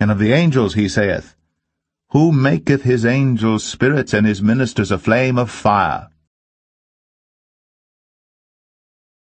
And of the angels he saith, Who maketh his angels spirits, and his ministers a flame of fire?